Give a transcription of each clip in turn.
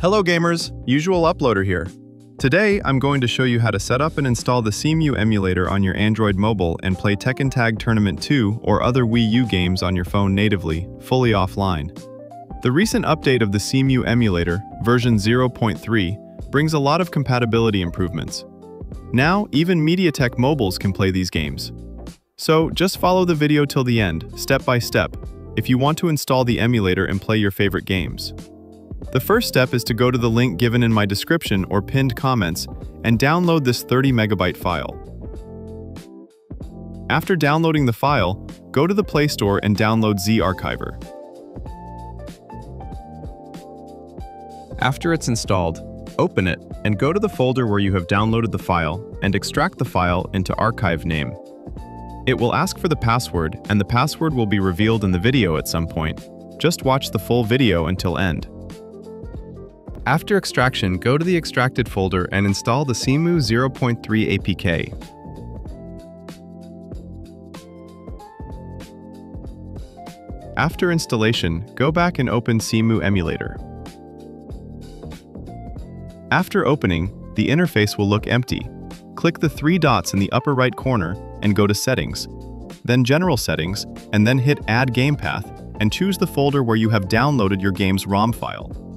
Hello gamers, usual uploader here. Today, I'm going to show you how to set up and install the Cemu emulator on your Android mobile and play Tekken Tag Tournament 2 or other Wii U games on your phone natively, fully offline. The recent update of the Cemu emulator, version 0.3, brings a lot of compatibility improvements. Now, even MediaTek mobiles can play these games. So, just follow the video till the end, step by step, if you want to install the emulator and play your favorite games. The first step is to go to the link given in my description or pinned comments and download this 30 megabyte file. After downloading the file, go to the Play Store and download Z-Archiver. After it's installed, open it and go to the folder where you have downloaded the file and extract the file into archive name. It will ask for the password and the password will be revealed in the video at some point. Just watch the full video until end. After extraction, go to the extracted folder and install the Cemu 0.3 APK. After installation, go back and open Cemu emulator. After opening, the interface will look empty. Click the three dots in the upper right corner and go to Settings, then General Settings, and then hit Add Game Path and choose the folder where you have downloaded your game's ROM file.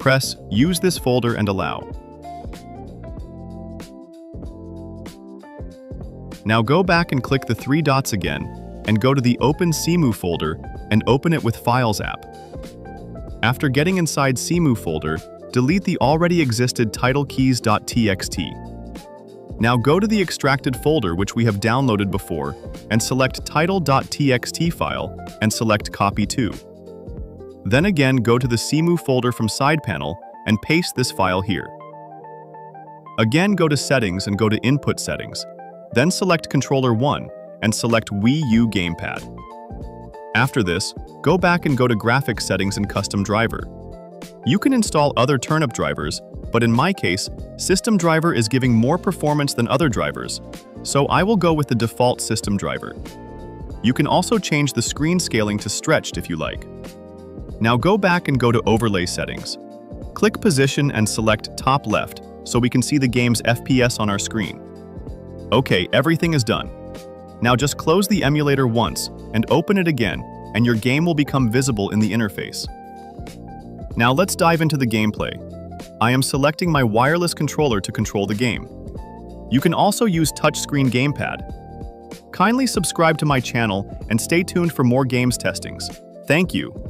Press Use this folder and allow. Now go back and click the three dots again and go to the Open Cemu folder and open it with Files app. After getting inside Cemu folder, delete the already existed titlekeys.txt. Now go to the extracted folder which we have downloaded before and select title.txt file and select copy to. Then again go to the Cemu folder from side panel and paste this file here. Again go to Settings and go to Input Settings. Then select Controller 1 and select Wii U Gamepad. After this, go back and go to Graphics Settings and Custom Driver. You can install other turnip drivers, but in my case, System Driver is giving more performance than other drivers, so I will go with the default System Driver. You can also change the screen scaling to stretched if you like. Now go back and go to Overlay Settings. Click Position and select Top Left so we can see the game's FPS on our screen. Okay, everything is done. Now just close the emulator once and open it again and your game will become visible in the interface. Now let's dive into the gameplay. I am selecting my wireless controller to control the game. You can also use touchscreen gamepad. Kindly subscribe to my channel and stay tuned for more games testings. Thank you.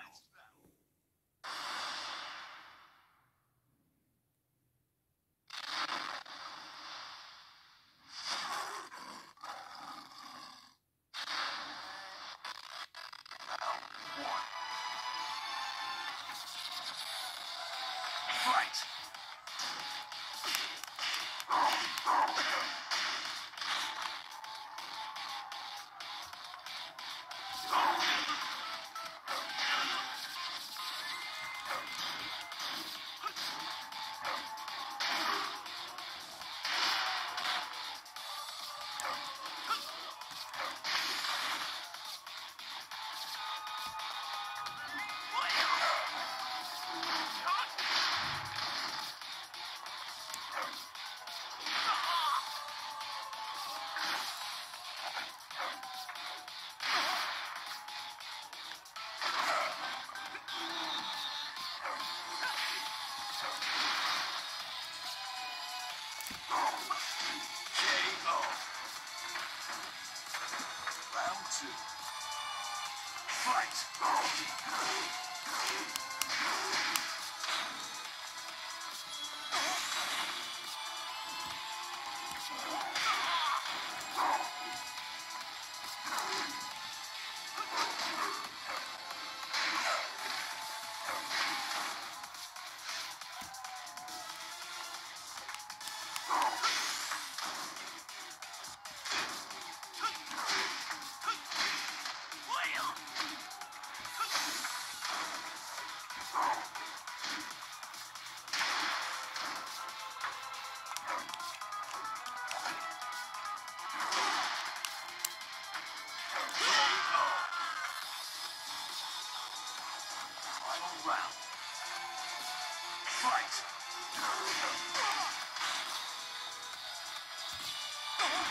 Fight. Oh.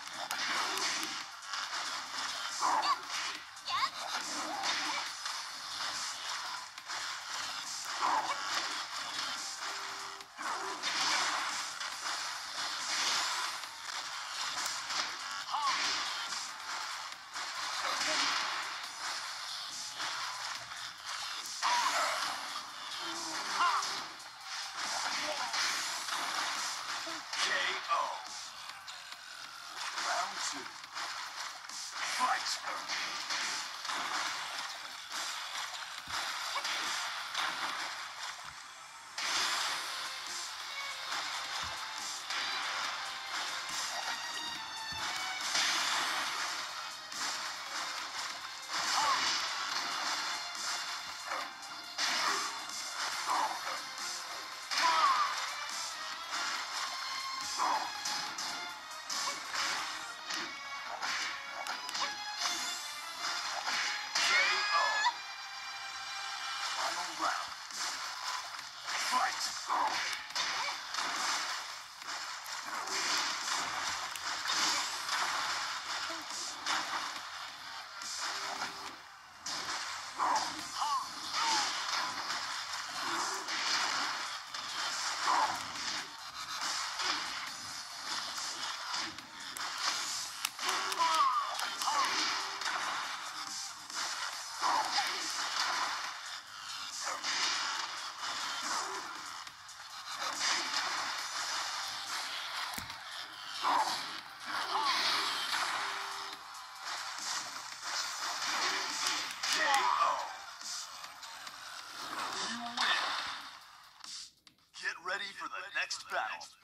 Round. Fight. Next battle.